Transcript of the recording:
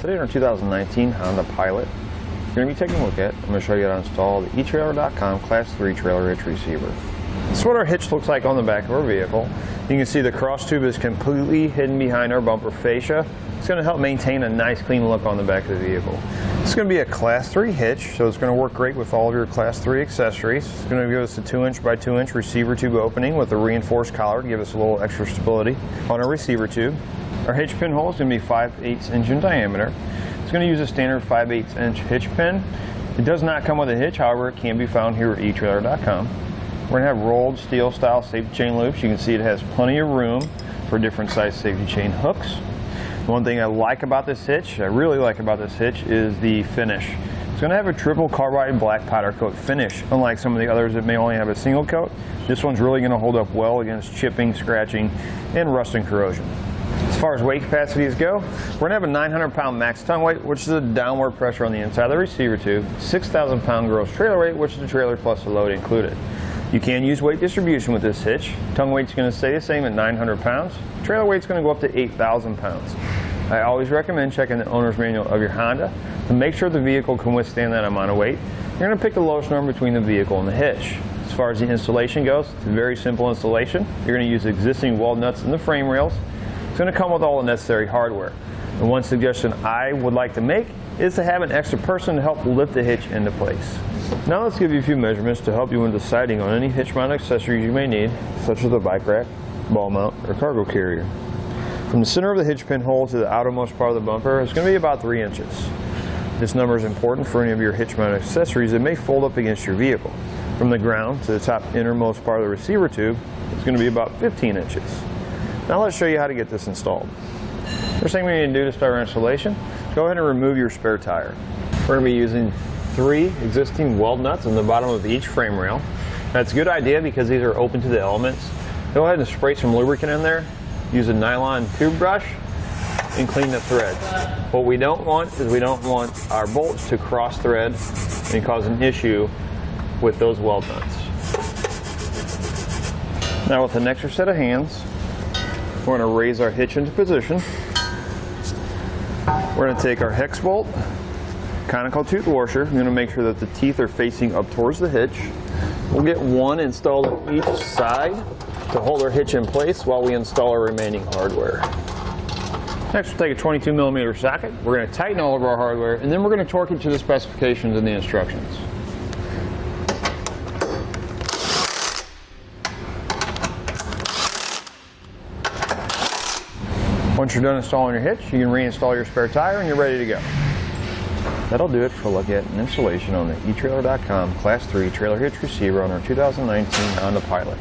Today in our 2019 Honda Pilot, we're going to be taking a look at, I'm going to show you how to install the eTrailer.com Class 3 trailer hitch receiver. This is what our hitch looks like on the back of our vehicle. You can see the cross tube is completely hidden behind our bumper fascia. It's going to help maintain a nice clean look on the back of the vehicle. It's going to be a Class 3 hitch, so it's going to work great with all of your Class 3 accessories. It's going to give us a 2 inch by 2 inch receiver tube opening with a reinforced collar to give us a little extra stability on our receiver tube. Our hitch pin hole is going to be 5 8 inch in diameter. It's going to use a standard 5 8 inch hitch pin. It does not come with a hitch, however, it can be found here at eTrailer.com. We're going to have rolled steel style safety chain loops. You can see it has plenty of room for different size safety chain hooks. One thing I like about this hitch, I really like about this hitch, is the finish. It's going to have a triple carbide black powder coat finish, unlike some of the others that may only have a single coat. This one's really going to hold up well against chipping, scratching, and rust and corrosion. As far as weight capacities go, we're to have a 900 pound max tongue weight, which is a downward pressure on the inside of the receiver tube, 6,000 pound gross trailer weight, which is the trailer plus the load included. You can use weight distribution with this hitch. Tongue weight's going to stay the same at 900 pounds. Trailer weight's going to go up to 8,000 pounds. I always recommend checking the owner's manual of your Honda to make sure the vehicle can withstand that amount of weight. You're going to pick the lowest number between the vehicle and the hitch. As far as the installation goes, it's a very simple installation. You're going to use existing weld nuts in the frame rails. It's going to come with all the necessary hardware. And one suggestion I would like to make is to have an extra person to help lift the hitch into place. Now let's give you a few measurements to help you when deciding on any hitch mount accessories you may need, such as a bike rack, ball mount, or cargo carrier. From the center of the hitch pin hole to the outermost part of the bumper is going to be about 3 inches. This number is important for any of your hitch mount accessories that may fold up against your vehicle. From the ground to the top innermost part of the receiver tube is going to be about 15 inches. Now let's show you how to get this installed. First thing we need to do to start our installation, go ahead and remove your spare tire. We're going to be using three existing weld nuts on the bottom of each frame rail. That's a good idea because these are open to the elements. Go ahead and spray some lubricant in there use a nylon tube brush and clean the threads. What we don't want is we don't want our bolts to cross thread and cause an issue with those weld nuts. Now with an extra set of hands, we're going to raise our hitch into position. We're going to take our hex bolt, conical tooth washer. I'm going to make sure that the teeth are facing up towards the hitch. We'll get one installed on each side to hold our hitch in place while we install our remaining hardware. Next, we'll take a 22 millimeter socket. We're going to tighten all of our hardware, and then we're going to torque it to the specifications and the instructions. Once you're done installing your hitch, you can reinstall your spare tire and you're ready to go. That'll do it for a look at an installation on the eTrailer.com Class 3 trailer hitch receiver on our 2019 Honda Pilot.